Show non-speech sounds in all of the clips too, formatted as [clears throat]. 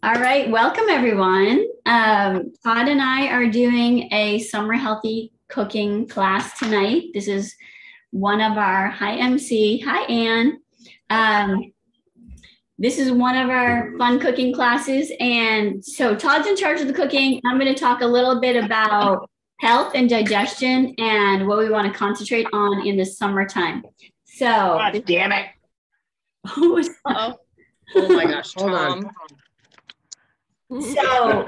All right, welcome everyone. Um, Todd and I are doing a summer healthy cooking class tonight. This is one of our hi MC. Hi Anne. Um, this is one of our fun cooking classes, and so Todd's in charge of the cooking. I'm going to talk a little bit about health and digestion and what we want to concentrate on in the summertime. So, God damn it! [laughs] oh, Oh, oh my gosh, Hold on. Tom. So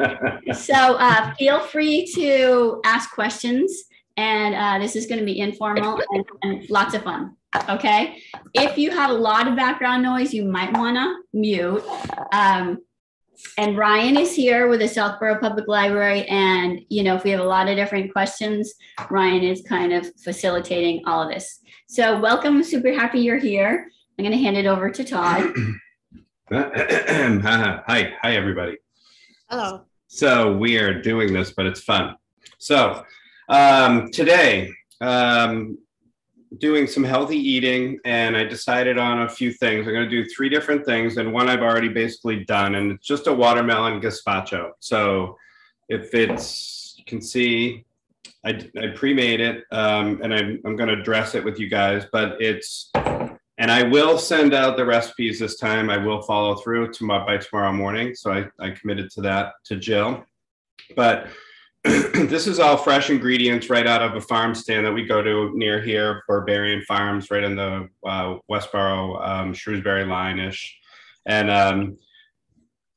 so uh, feel free to ask questions and uh, this is going to be informal and, and lots of fun okay? If you have a lot of background noise you might want to mute. Um, and ryan is here with the southborough public library and you know if we have a lot of different questions ryan is kind of facilitating all of this. So welcome super happy you're here. I'm going to hand it over to todd. [clears throat] Hi, hi, everybody. Hello. So we are doing this, but it's fun. So um, today, um, doing some healthy eating, and I decided on a few things. I'm going to do three different things, and one I've already basically done, and it's just a watermelon gazpacho. So if it's, you can see, I, I pre-made it, um, and I'm, I'm going to dress it with you guys, but it's and I will send out the recipes this time. I will follow through tomorrow by tomorrow morning. So I, I committed to that to Jill. But [clears throat] this is all fresh ingredients right out of a farm stand that we go to near here, Berberian Farms, right in the uh, Westboro, um, Shrewsbury line ish. And um,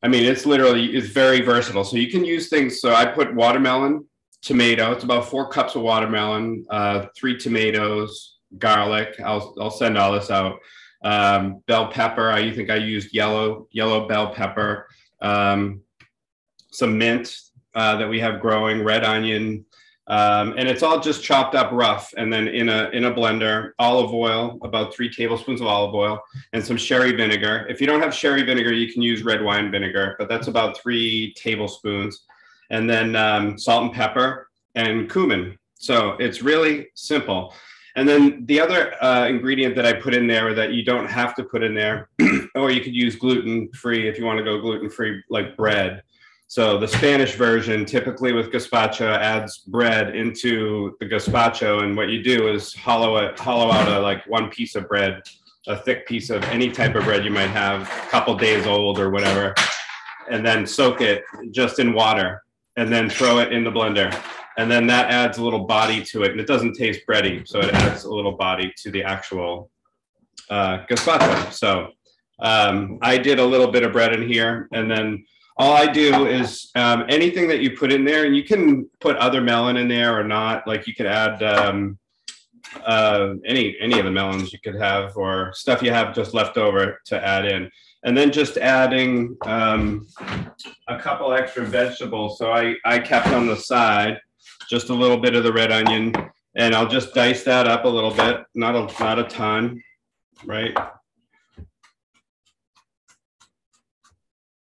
I mean, it's literally, it's very versatile. So you can use things. So I put watermelon, tomato, it's about four cups of watermelon, uh, three tomatoes, garlic. I'll I'll send all this out. Um, bell pepper. I think I used yellow yellow bell pepper. Um, some mint uh, that we have growing, red onion, um, and it's all just chopped up rough. And then in a in a blender, olive oil, about three tablespoons of olive oil, and some sherry vinegar. If you don't have sherry vinegar, you can use red wine vinegar, but that's about three tablespoons. And then um, salt and pepper and cumin. So it's really simple. And then the other uh, ingredient that I put in there that you don't have to put in there, [clears throat] or you could use gluten free if you want to go gluten free, like bread. So the Spanish version, typically with gazpacho, adds bread into the gazpacho, and what you do is hollow it, hollow out a like one piece of bread, a thick piece of any type of bread you might have, a couple days old or whatever, and then soak it just in water, and then throw it in the blender and then that adds a little body to it and it doesn't taste bready so it adds a little body to the actual uh, gazpacho. So um, i did a little bit of bread in here and then all i do is um, anything that you put in there and you can put other melon in there or not like you could add um, uh, any any of the melons you could have or stuff you have just left over to add in. And then just adding um, a couple extra vegetables. So i i kept on the side just a little bit of the red onion, and I'll just dice that up a little bit, not a not a ton, right?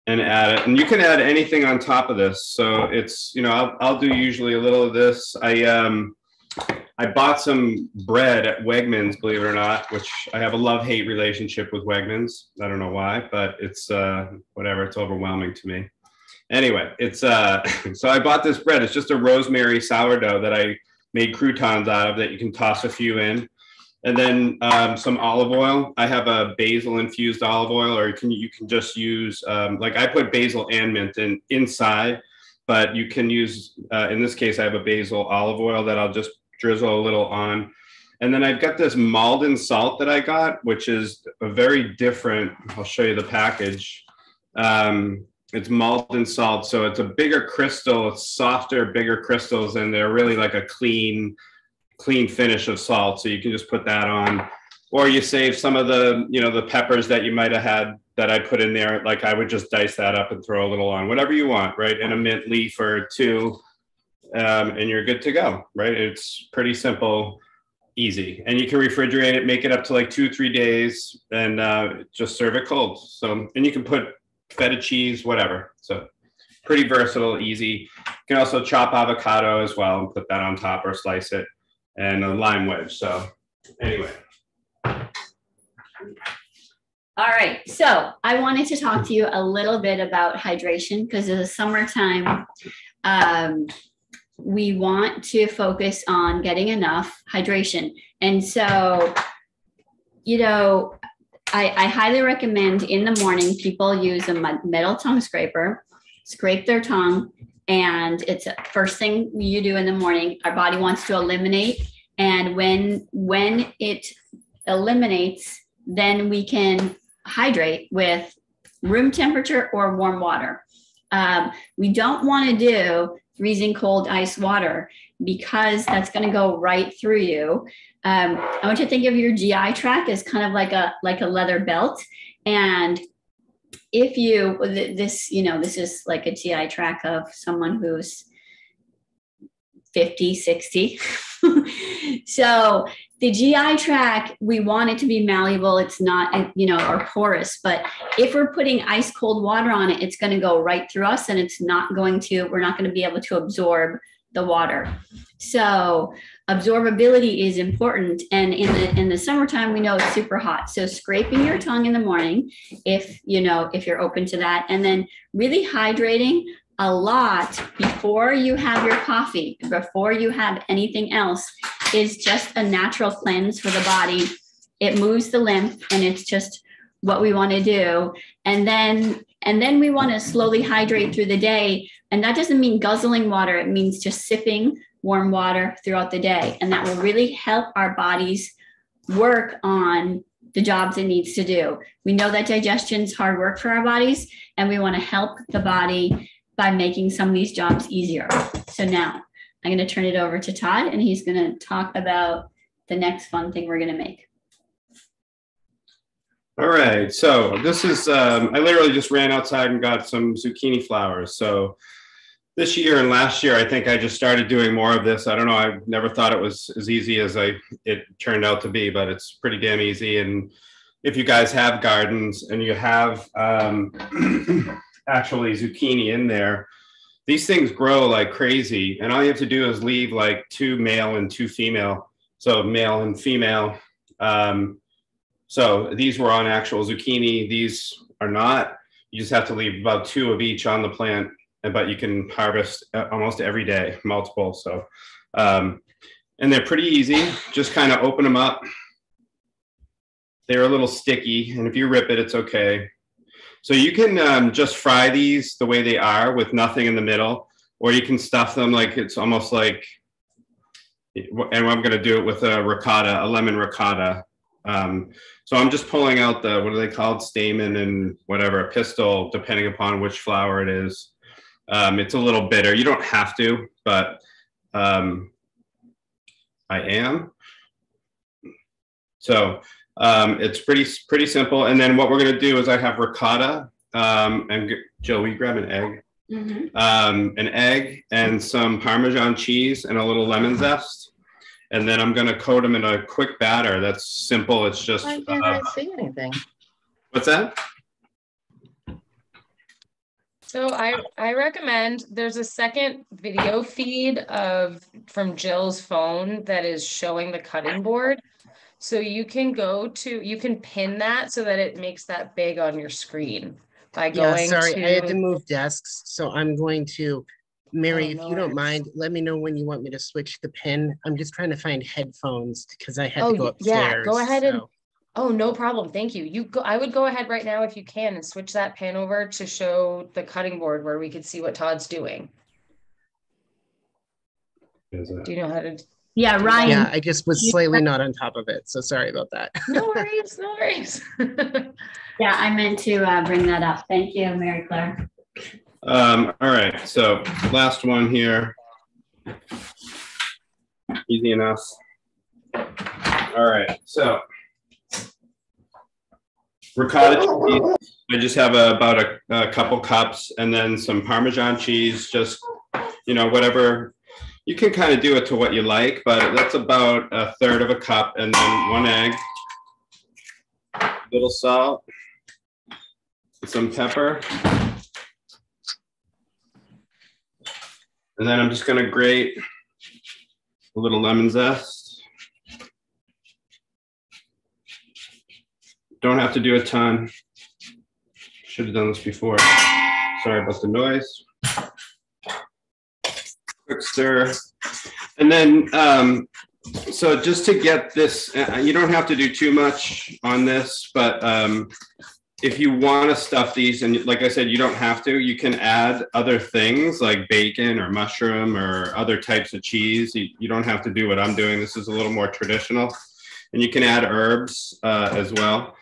And add it, and you can add anything on top of this. So it's you know I'll I'll do usually a little of this. I um I bought some bread at Wegmans, believe it or not, which I have a love hate relationship with Wegmans. I don't know why, but it's uh, whatever. It's overwhelming to me anyway, it's uh, [laughs] so I bought this bread. It's just a rosemary sourdough that I made croutons out of that you can toss a few in. And then um, some olive oil. I have a basil infused olive oil, or you can you can just use um, like I put basil and mint in inside, but you can use uh, in this case I have a basil olive oil that I'll just drizzle a little on. And then I've got this Maldon salt that I got, which is a very different. I'll show you the package. Um, it's Maldon salt, so it's a bigger crystal. It's softer, bigger crystals, and they're really like a clean, clean finish of salt. So you can just put that on, or you save some of the, you know, the peppers that you might have had that I put in there. Like I would just dice that up and throw a little on, whatever you want, right? And a mint leaf or two, um, and you're good to go, right? It's pretty simple, easy, and you can refrigerate it, make it up to like two, three days, and uh, just serve it cold. So, and you can put feta cheese, whatever. So pretty versatile, easy. You can also chop avocado as well and put that on top or slice it and a lime wedge. So anyway. All right. So I wanted to talk to you a little bit about hydration because in the summertime, um, we want to focus on getting enough hydration. And so, you know, I, I highly recommend in the morning people use a metal tongue scraper, scrape their tongue, and it's first thing you do in the morning. Our body wants to eliminate, and when when it eliminates, then we can hydrate with room temperature or warm water. Um, we don't want to do freezing cold ice water because that's going to go right through you. Um, I want you to think of your GI tract as kind of like a like a leather belt, and if you this you know this is like a GI tract of someone who's 50, 60. [laughs] so the GI tract, we want it to be malleable. It's not, uh, you know, or porous. But if we're putting ice cold water on it, it's going to go right through us and it's not going to, we're not going to be able to absorb the water. So absorbability is important. And in the in the summertime, we know it's super hot. So scraping your tongue in the morning, if you know, if you're open to that, and then really hydrating a lot before you have your coffee, before you have anything else, is just a natural cleanse for the body. It moves the lymph and it's just what we want to do. And then and then we want to slowly hydrate through the day. And that doesn't mean guzzling water, it means just sipping warm water throughout the day. And that will really help our bodies work on the jobs it needs to do. We know that digestion is hard work for our bodies, and we want to help the body by making some of these jobs easier. So now I'm going to turn it over to Todd and he's going to talk about the next fun thing we're going to make. All right. So this is, um, I literally just ran outside and got some zucchini flowers. So this year and last year, I think I just started doing more of this. I don't know. I never thought it was as easy as I it turned out to be, but it's pretty damn easy. And if you guys have gardens and you have um, [clears throat] actually zucchini in there. These things grow like crazy, and all you have to do is leave like two male and two female. So male and female. Um, so these were on actual zucchini. These are not. You just have to leave about two of each on the plant, but you can harvest uh, almost every day, multiple. So, um, and they're pretty easy. Just kind of open them up. They're a little sticky, and if you rip it, it's okay. So you can um, just fry these the way they are with nothing in the middle, or you can stuff them like it's almost like, and I'm going to do it with a ricotta, a lemon ricotta. Um, so I'm just pulling out the, what are they called? Stamen and whatever, a pistil, depending upon which flower it is. Um, it's a little bitter. You don't have to, but um, I am. So um, it's pretty pretty simple. And then what we're gonna do is I have ricotta um, and Jill, we grab an egg? Mm-hmm. Um, an egg and some Parmesan cheese and a little lemon zest. And then I'm gonna coat them in a quick batter. That's simple. It's just. Why can't uh, I see anything? What's that? So I I recommend there's a second video feed of from Jill's phone that is showing the cutting board. So you can go to, you can pin that so that it makes that big on your screen by going yeah, sorry, to... I had to move desks. So I'm going to, Mary, oh, if you don't mind, let me know when you want me to switch the pin. I'm just trying to find headphones because I had oh, to go upstairs. Yeah, go ahead so. and, oh, no problem. Thank you. You go, I would go ahead right now if you can and switch that pin over to show the cutting board where we could see what Todd's doing. Do you know how to yeah, Ryan. Yeah, I just was slightly not on top of it. So sorry about that. [laughs] no worries, no worries. [laughs] yeah, I meant to uh, bring that up. Thank you, Mary Claire. Um, all right, so last one here. Easy enough. All right, so ricotta cheese. I just have a, about a, a couple cups and then some Parmesan cheese, just, you know, whatever you can kind of do it to what you like, but that's about a third of a cup and then one egg, a little salt, some pepper. And then I'm just gonna grate a little lemon zest. don't have to do a ton. Should have done this before. Sorry about the noise. Quick stir. And then, um, so just to get this, uh, you don't have to do too much on this, but um, if you want to stuff these, and like I said, you don't have to, you can add other things like bacon or mushroom or other types of cheese. You, you don't have to do what I'm doing. This is a little more traditional. And you can add herbs uh, as well.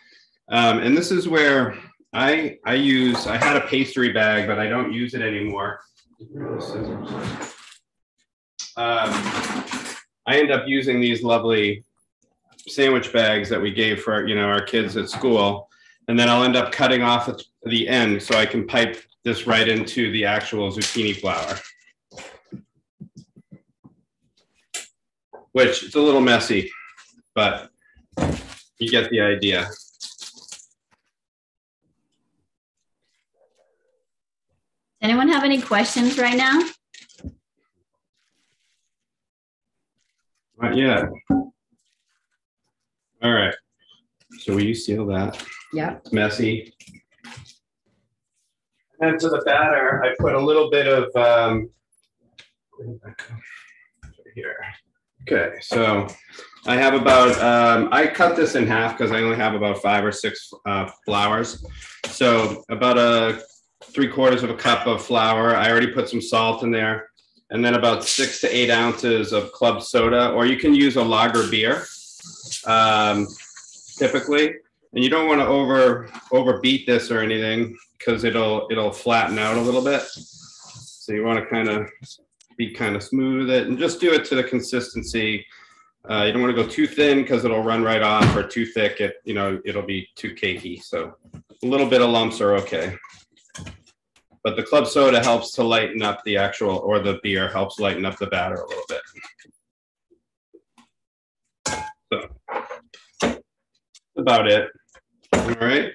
Um, and this is where I, I use, I had a pastry bag, but I don't use it anymore. Um, I end up using these lovely sandwich bags that we gave for you know our kids at school, and then I'll end up cutting off at the end so I can pipe this right into the actual zucchini flower. Which it's a little messy, but you get the idea. Anyone have any questions right now? Not yet. All right. So will you seal that? Yeah. It's messy. And to the batter, I put a little bit of um, here. Okay, so I have about um, I cut this in half because I only have about five or six uh, flowers. So about a three quarters of a cup of flour. I already put some salt in there and then about six to eight ounces of club soda, or you can use a lager beer, um, typically. And you don't want to over overbeat this or anything because it'll it'll flatten out a little bit. So you want to kind of be kind of smooth with it and just do it to the consistency. Uh, you don't want to go too thin because it'll run right off, or too thick. It you know it'll be too cakey. So a little bit of lumps are okay but the club soda helps to lighten up the actual, or the beer helps lighten up the batter a little bit. So, about it. All right.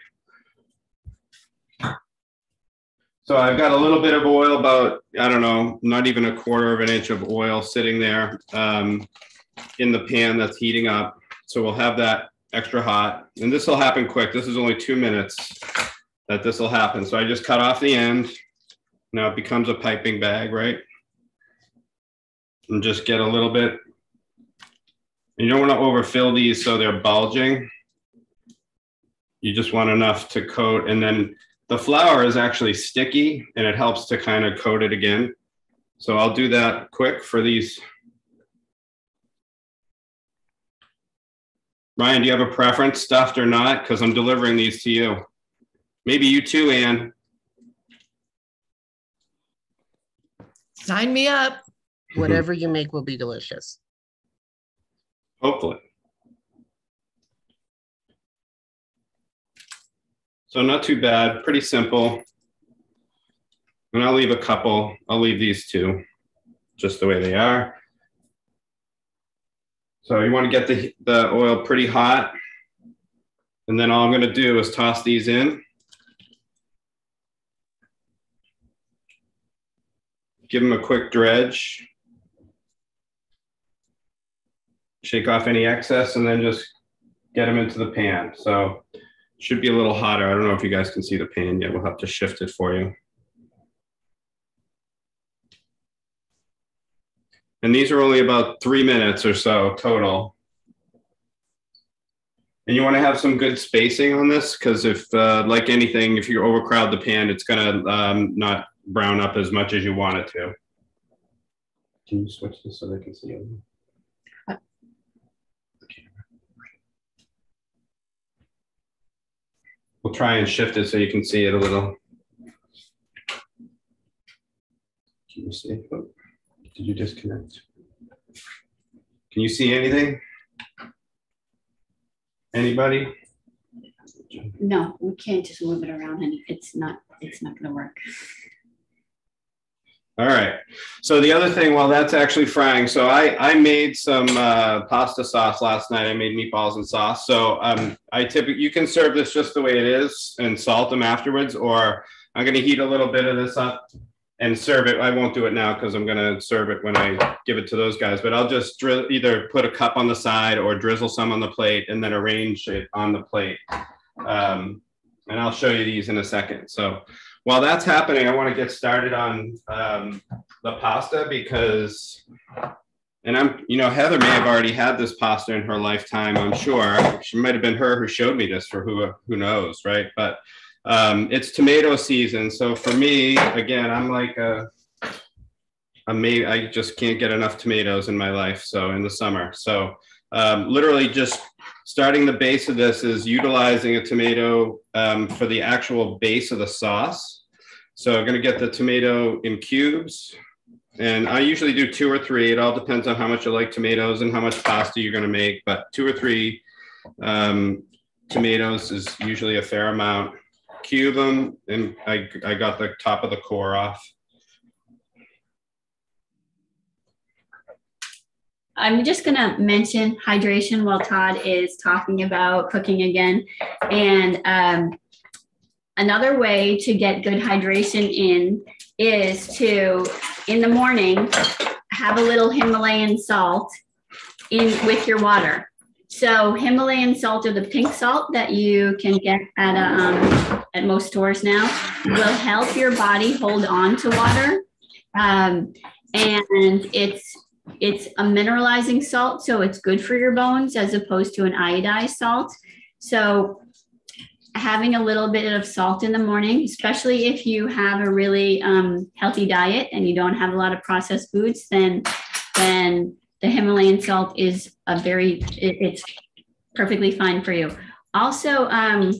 So I've got a little bit of oil, about, I don't know, not even a quarter of an inch of oil sitting there um, in the pan that's heating up. So we'll have that extra hot. And this will happen quick. This is only two minutes that this will happen. So I just cut off the end. Now it becomes a piping bag, right? And just get a little bit. You don't want to overfill these so they're bulging. You just want enough to coat. And then the flour is actually sticky and it helps to kind of coat it again. So I'll do that quick for these. Ryan, do you have a preference, stuffed or not? Because I'm delivering these to you. Maybe you too, Anne. Sign me up. [laughs] Whatever you make will be delicious. Hopefully. So not too bad, pretty simple. And I'll leave a couple, I'll leave these two just the way they are. So you want to get the, the oil pretty hot. And then all I'm going to do is toss these in. Give them a quick dredge. Shake off any excess and then just get them into the pan. So should be a little hotter. I don't know if you guys can see the pan yet. We'll have to shift it for you. And these are only about three minutes or so total. And you want to have some good spacing on this because if, uh, like anything, if you overcrowd the pan, it's going to um, not brown up as much as you want it to. Can you switch this so they can see it? We'll try and shift it so you can see it a little. Can you see? Oh, did you disconnect? Can you see anything? Anybody? No, we can't just move it around, honey. It's not. It's not going to work. All right. So the other thing, while that's actually frying, so I I made some uh, pasta sauce last night. I made meatballs and sauce. So um, I typically you can serve this just the way it is and salt them afterwards, or I'm going to heat a little bit of this up and serve it. I won't do it now because I'm going to serve it when I give it to those guys. But I'll just drill, either put a cup on the side or drizzle some on the plate and then arrange it on the plate. Um, and I'll show you these in a second. So while that's happening, I want to get started on um, the pasta because, and I'm, you know, Heather may have already had this pasta in her lifetime. I'm sure she might have been her who showed me this for who who knows, right? But um, it's tomato season, so for me, again, I'm like a, a may, I just can't get enough tomatoes in my life. So in the summer, so um, literally just starting the base of this is utilizing a tomato um, for the actual base of the sauce. So I'm gonna get the tomato in cubes. And I usually do two or three. It all depends on how much you like tomatoes and how much pasta you're gonna make, but two or three um, tomatoes is usually a fair amount. Cube them and I, I got the top of the core off. I'm just going to mention hydration while Todd is talking about cooking again. And um, another way to get good hydration in is to, in the morning, have a little Himalayan salt in with your water. So Himalayan salt or the pink salt that you can get at a, um, at most stores now will help your body hold on to water. Um, and it's it's a mineralizing salt, so it's good for your bones as opposed to an iodized salt. So having a little bit of salt in the morning, especially if you have a really um, healthy diet and you don't have a lot of processed foods, then then the Himalayan salt is a very it, it's perfectly fine for you. Also, um,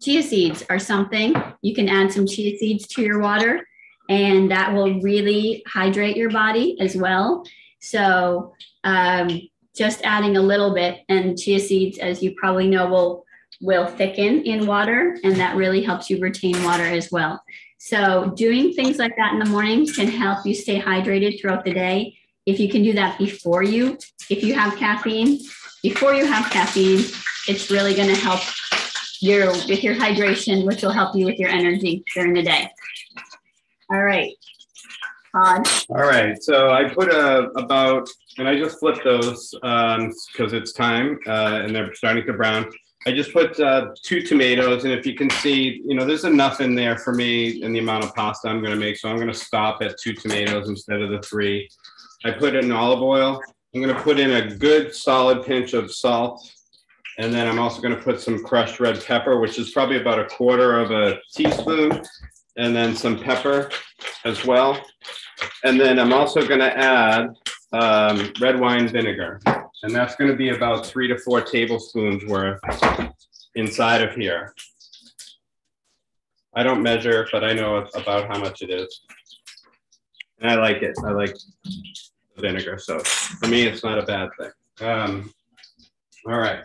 chia seeds are something you can add some chia seeds to your water, and that will really hydrate your body as well. So um, just adding a little bit, and chia seeds, as you probably know, will will thicken in water, and that really helps you retain water as well. So doing things like that in the morning can help you stay hydrated throughout the day. If you can do that before you, if you have caffeine, before you have caffeine, it's really going to help your with your hydration, which will help you with your energy during the day. All right. Todd. All right, so I put a about, and I just flipped those because it's time uh, and they're starting to brown. I just put uh, two tomatoes, and if you can see, you know, there's enough in there for me in the amount of pasta I'm going to make. So I'm going to stop at two tomatoes instead of the three. I put in olive oil. I'm going to put in a good solid pinch of salt. And then I'm also going to put some crushed red pepper, which is probably about a quarter of a teaspoon, and then some pepper as well. And then I'm also going to add um, red wine vinegar. And that's going to be about three to four tablespoons worth inside of here. I don't measure, but I know about how much it is. And I like it. I like vinegar. So for me, it's not a bad thing. Um, all right.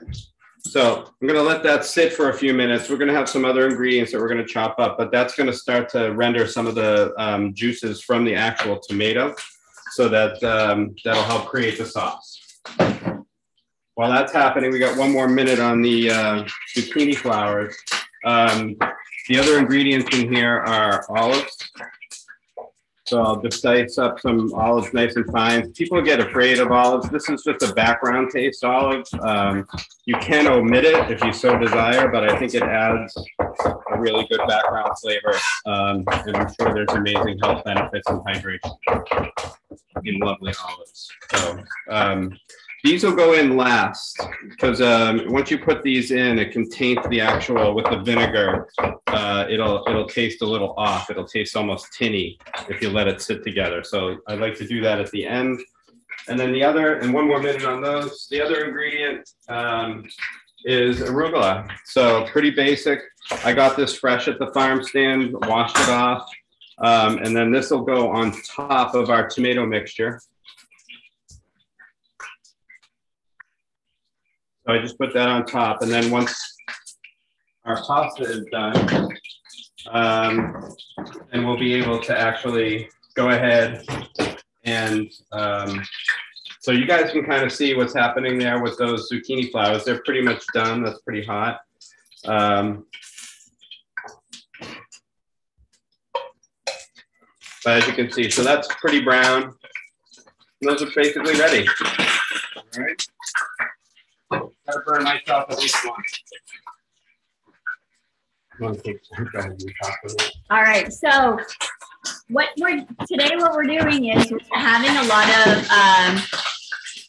So I'm going to let that sit for a few minutes. We're going to have some other ingredients that we're going to chop up, but that's going to start to render some of the um, juices from the actual tomato so that um, that'll help create the sauce. While that's happening, we got one more minute on the uh, zucchini flowers. Um, the other ingredients in here are olives, so I'll just dice up some olives nice and fine. People get afraid of olives. This is just a background taste olive. Um, you can omit it if you so desire, but I think it adds a really good background flavor. Um, and I'm sure there's amazing health benefits and hydration in lovely olives. So um, these will go in last because um, once you put these in, it can taint the actual with the vinegar. Uh, it'll it'll taste a little off. It'll taste almost tinny if you let it sit together. So I like to do that at the end. And then the other, and one more minute on those. The other ingredient um, is arugula. So pretty basic. I got this fresh at the farm stand, washed it off. Um, and then this will go on top of our tomato mixture. So I just put that on top. And then once our pasta is done, um, and we'll be able to actually go ahead and um, so you guys can kind of see what's happening there with those zucchini flowers. They're pretty much done. That's pretty hot. Um, but as you can see, so that's pretty brown. Those are basically ready. All right. Gotta burn myself at least once. All right, so what we're today what we're doing is having a lot of um,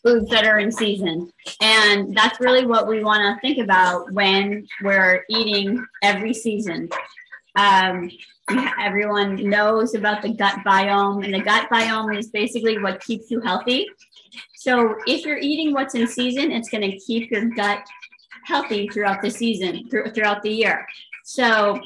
foods that are in season, and that's really what we want to think about when we're eating every season. Um, everyone knows about the gut biome, and the gut biome is basically what keeps you healthy. So if you're eating what's in season, it's going to keep your gut healthy throughout the season, throughout the year. So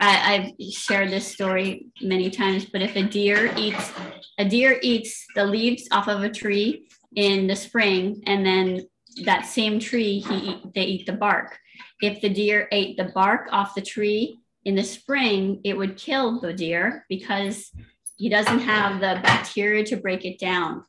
I, have shared this story many times, but if a deer eats a deer eats the leaves off of a tree in the spring, and then that same tree he they eat the bark. If the deer ate the bark off the tree in the spring, it would kill the deer because he doesn't have the bacteria to break it down.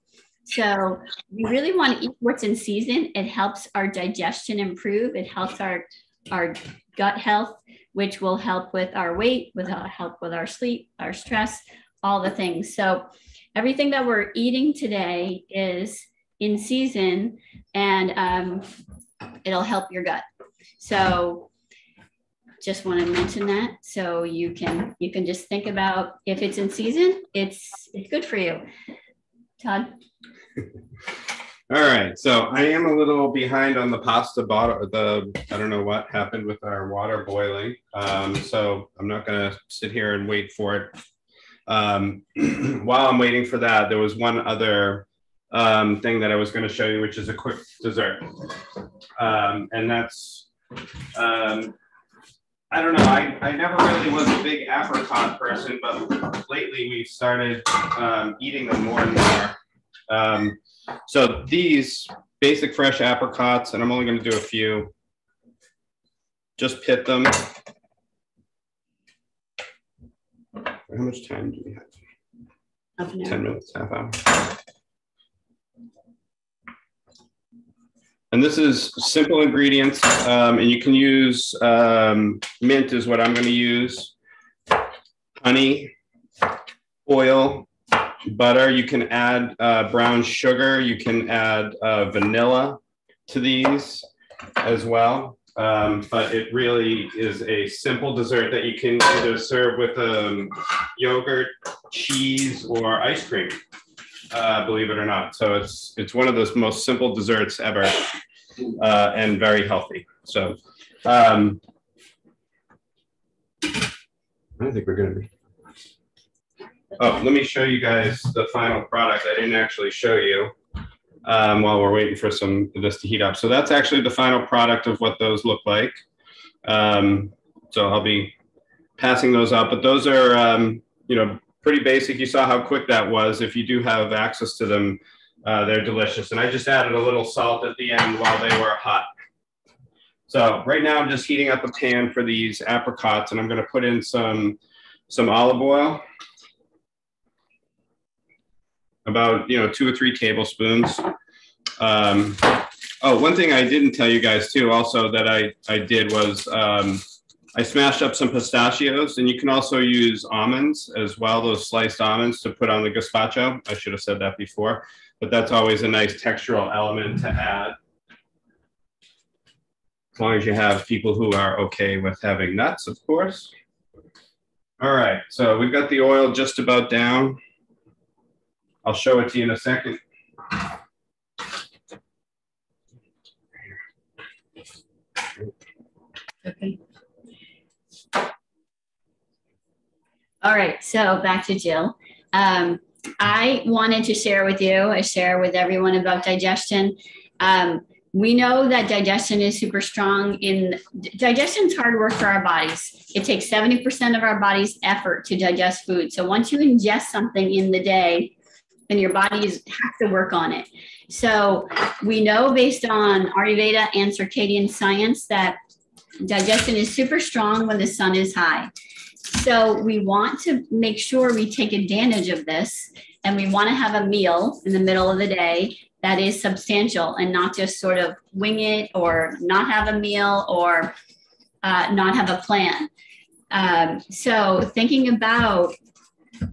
So we really want to eat what's in season. It helps our digestion improve. It helps our our gut health, which will help with our weight, with our help with our sleep, our stress, all the things. So everything that we're eating today is in season, and um, it'll help your gut. So just want to mention that so you can you can just think about if it's in season it's it's good for you. Todd? [laughs] All right so i am a little behind on the pasta bottle the i don't know what happened with our water boiling. Um, so i'm not going to sit here and wait for it. Um, [clears throat] while i'm waiting for that there was one other um, thing that i was going to show you which is a quick dessert. Um, and that's um, I don't know. I, I never really was a big apricot person, but lately we've started um, eating them more and more. Um, so these basic fresh apricots, and I'm only going to do a few. Just pit them. How much time do we have? 10 minutes, half hour. And this is simple ingredients, um, and you can use um, mint is what I'm going to use, honey, oil, butter. You can add uh, brown sugar. You can add uh, vanilla to these as well. Um, but it really is a simple dessert that you can either serve with um, yogurt, cheese, or ice cream uh, believe it or not. So it's it's one of those most simple desserts ever, uh, and very healthy. So um, I think we're going to be. Oh, let me show you guys the final product. I didn't actually show you um, while we're waiting for some this to heat up. So that's actually the final product of what those look like. Um, so I'll be passing those out, but those are, um, you know, pretty basic. You saw how quick that was. If you do have access to them, uh, they're delicious. And I just added a little salt at the end while they were hot. So right now I'm just heating up a pan for these apricots and I'm going to put in some, some olive oil. About, you know, two or three tablespoons. Um, oh, one thing I didn't tell you guys too also that I, I did was um, I smashed up some pistachios, and you can also use almonds as well, those sliced almonds to put on the gazpacho. I should have said that before, but that's always a nice textural element to add. As long as you have people who are okay with having nuts, of course. All right, so we've got the oil just about down. I'll show it to you in a second. Okay. All right, so back to Jill. Um, I wanted to share with you, I share with everyone about digestion. Um, we know that digestion is super strong in digestion is hard work for our bodies. It takes 70% of our body's effort to digest food. So once you ingest something in the day, then your body has to work on it. So we know based on Ayurveda and circadian science that digestion is super strong when the sun is high. So we want to make sure we take advantage of this and we want to have a meal in the middle of the day that is substantial and not just sort of wing it or not have a meal or uh, not have a plan. Um, so thinking about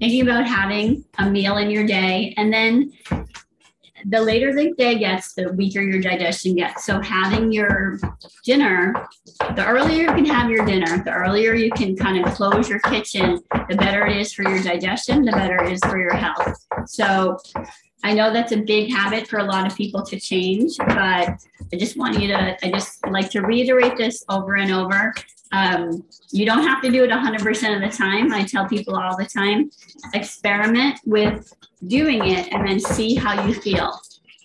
thinking about having a meal in your day and then the later the day gets, the weaker your digestion gets. So having your dinner, the earlier you can have your dinner, the earlier you can kind of close your kitchen, the better it is for your digestion, the better it is for your health. So I know that's a big habit for a lot of people to change, but I just want you to, I just like to reiterate this over and over. Um, you don't have to do it 100% of the time. I tell people all the time experiment with doing it and then see how you feel.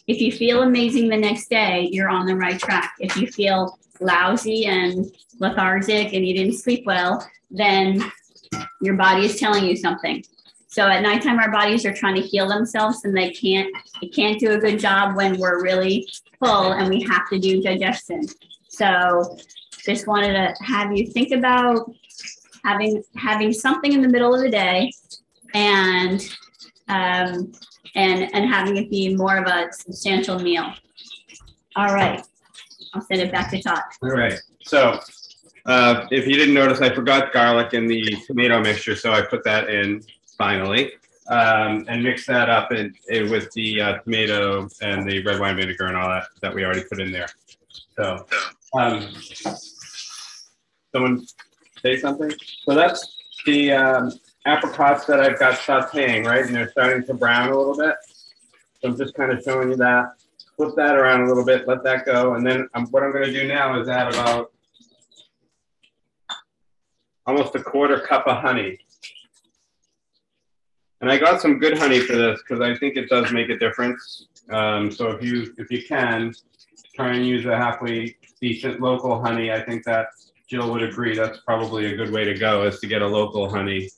If you feel amazing the next day, you're on the right track. If you feel lousy and lethargic and you didn't sleep well, then your body is telling you something. So at nighttime, our bodies are trying to heal themselves and they can't, they can't do a good job when we're really full and we have to do digestion. So just wanted to have you think about having, having something in the middle of the day and, um, and, and having it be more of a substantial meal. All right. I'll send it back to Todd. All right. So uh, if you didn't notice, I forgot garlic in the tomato mixture, so I put that in finally. Um, and mix that up in, in with the uh, tomato and the red wine vinegar and all that that we already put in there. So, um, someone say something. So that's the um, apricots that I've got sautéing, right? And they're starting to brown a little bit. So I'm just kind of showing you that. Flip that around a little bit, let that go. And then um, what I'm going to do now is add about almost a quarter cup of honey. And I got some good honey for this because I think it does make a difference. Um, so if you if you can try and use a halfway decent local honey, I think that Jill would agree that's probably a good way to go is to get a local honey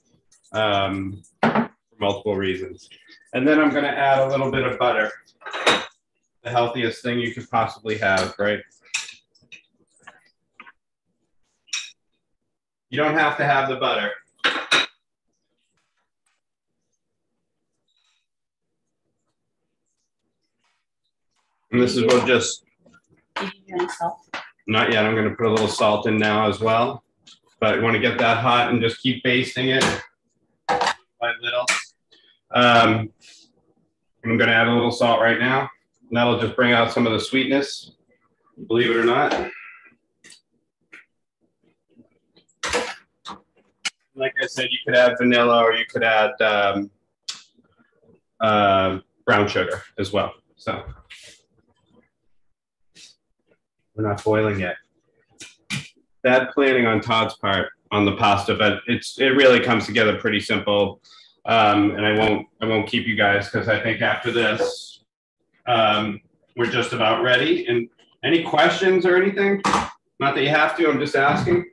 um, for multiple reasons. And then I'm going to add a little bit of butter, the healthiest thing you could possibly have, right? You don't have to have the butter. And this is what just, not yet, I'm gonna put a little salt in now as well. But you wanna get that hot and just keep basting it by little. Um, I'm gonna add a little salt right now. And that'll just bring out some of the sweetness, believe it or not. Like I said, you could add vanilla or you could add um, uh, brown sugar as well. So we're not boiling yet. Bad planning on Todd's part on the pasta, but it's it really comes together pretty simple. Um, and I won't I won't keep you guys because I think after this um, we're just about ready. And any questions or anything? Not that you have to. I'm just asking.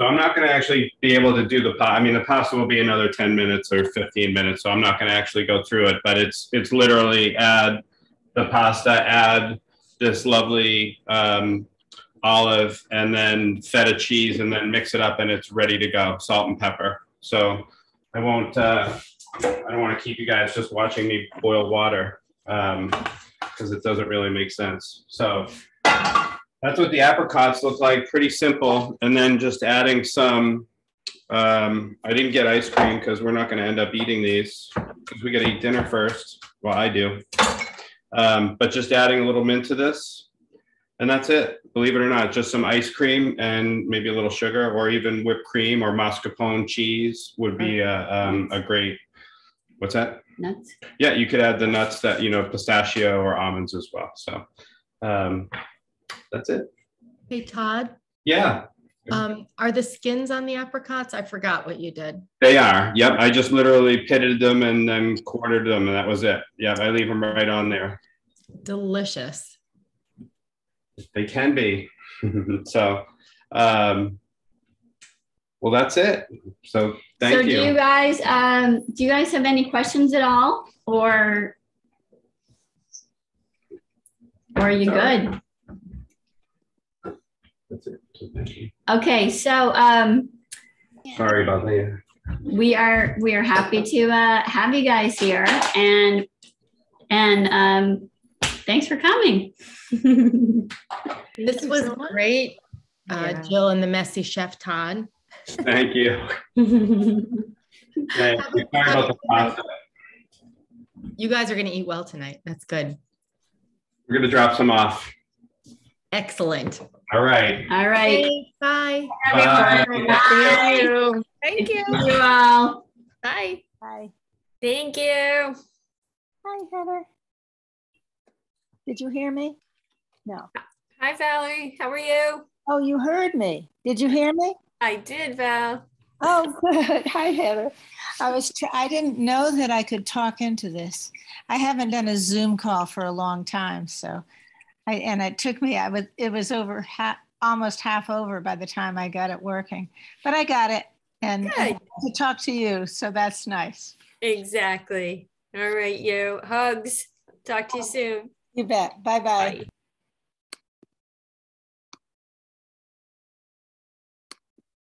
So I'm not going to actually be able to do the pasta. I mean, the pasta will be another 10 minutes or 15 minutes. So I'm not going to actually go through it, but it's, it's literally add the pasta, add this lovely um, olive and then feta cheese and then mix it up and it's ready to go. Salt and pepper. So I won't, uh, I don't want to keep you guys just watching me boil water because um, it doesn't really make sense. So that's what the apricots look like, pretty simple. And then just adding some, um, I didn't get ice cream because we're not going to end up eating these because we got to eat dinner first. Well, I do. Um, but just adding a little mint to this. And that's it. Believe it or not, just some ice cream and maybe a little sugar or even whipped cream or mascarpone cheese would be a, um, a great, what's that? Nuts. Yeah, you could add the nuts that, you know, pistachio or almonds as well. So, um, that's it. Hey, Todd, Yeah, um, are the skins on the apricots? I forgot what you did. they are. Yep. I just literally pitted them and then quartered them and that was it. Yeah, I leave them right on there. Delicious. They can be. [laughs] so, um, well, that's it. So thank so you. do you guys um do you guys have any questions at all or or are you good? That's it. So thank you. Okay, so um Sorry about that. we are we are happy to uh have you guys here and and um Thanks for coming. This was so great. Uh, Yeah. Jill and the messy chef Todd. Thank you. [laughs] Thank you. Sorry about the pasta. You guys are going to eat well tonight. That's good. We're gonna drop some off. Excellent. All right. All right. Bye. Bye. Thank you. Thank you. See you all. Bye. Hi. Thank you. Hi, Heather. Did you hear me? No. Hi, Valerie. How are you? Oh, you heard me. Did you hear me? I did, Val. Oh, [laughs] good. Hi, Heather. I was, I didn't know that I could talk into this. I haven't done a Zoom call for a long time, so I, and it took me, I was, it was over half, almost half over by the time I got it working, but I got it and and to talk to you, so that's nice. Exactly. All right, you. Hugs. Talk to you soon. You bet. Bye-bye. Bye.